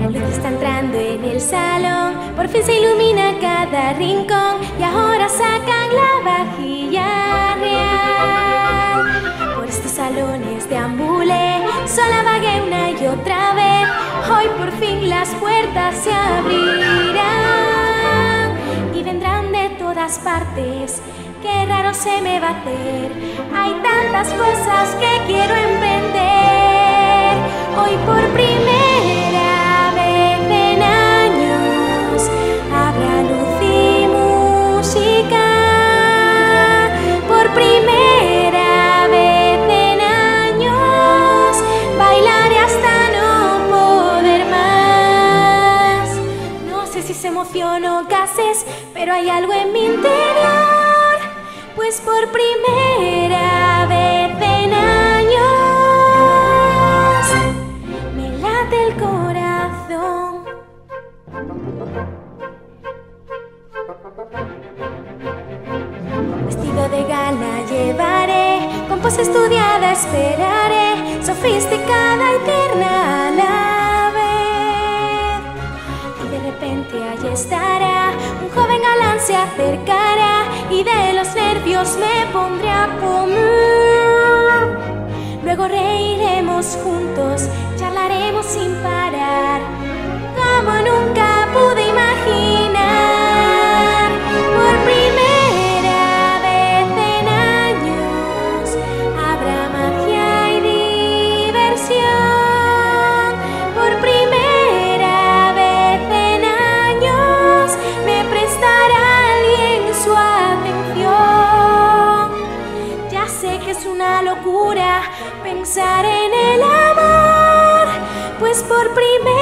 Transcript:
La Luz está entrando en el salón, por fin se ilumina cada rincón y ahora sacan la vajilla real. Por estos salones deambulé, sola vagué una y otra vez, hoy por fin las puertas se abrirán y vendrán de todas partes. Qué raro se me va a hacer, hay tantas cosas que quiero en pero hay algo en mi interior. Pues por primera Gala llevaré, con pose estudiada esperaré, sofisticada y tierna a la vez. Y de repente allí estará, un joven galán se acercará pensar en el amor, pues por primera